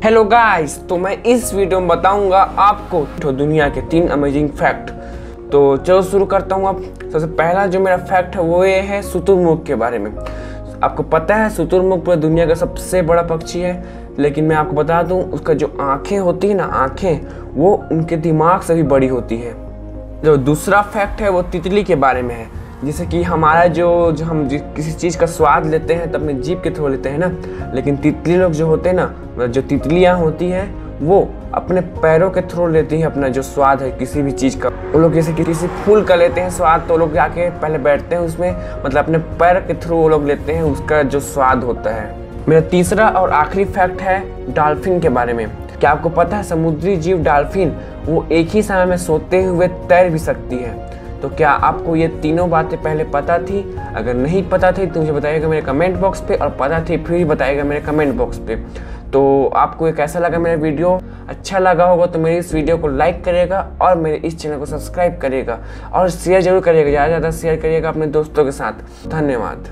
Hello guys तो मैं इस वीडियो में बताऊँगा आपको तो दुनिया के तीन अमेजिंग फैक्ट तो चलो शुरू करता हूँ अब। सबसे पहला जो मेरा फैक्ट है, वो ये है शुतुरमुर्ग के बारे में। आपको पता है, शुतुरमुर्ग पूरी दुनिया का सबसे बड़ा पक्षी है, लेकिन मैं आपको बता दूँ, उसका जो आँखें होती है ना, आँखें, वो उनके दिमाग से भी बड़ी होती है। जो दूसरा फैक्ट है, वो तितली के बारे में है। जैसे कि हमारा जो जो हम किसी चीज़ का स्वाद लेते हैं तो अपने जीभ के थ्रू लेते हैं ना। लेकिन तितली लोग जो होते हैं ना मतलब जो तितलियाँ होती हैं, वो अपने पैरों के थ्रू लेती है अपना जो स्वाद है किसी भी चीज़ का। वो लोग जैसे कि किसी फूल का लेते हैं स्वाद तो वो लोग जाके पहले बैठते हैं उसमें मतलब अपने पैर के थ्रू वो लोग लेते हैं उसका जो स्वाद होता है। मेरा तीसरा और आखिरी फैक्ट है डॉल्फिन के बारे में। क्या आपको पता है, समुद्री जीव डॉल्फिन, वो एक ही समय में सोते हुए तैर भी सकती है। तो क्या आपको ये तीनों बातें पहले पता थी? अगर नहीं पता थी तो मुझे बताइएगा मेरे कमेंट बॉक्स पे, और पता थी, फिर बताइएगा मेरे कमेंट बॉक्स पे। तो आपको ये कैसा लगा मेरा वीडियो अच्छा लगा होगा तो मेरी इस वीडियो को लाइक करेगा और मेरे इस चैनल को सब्सक्राइब करेगा और शेयर ज़रूर करिएगा, ज़्यादा से ज़्यादा शेयर करिएगा अपने दोस्तों के साथ। धन्यवाद।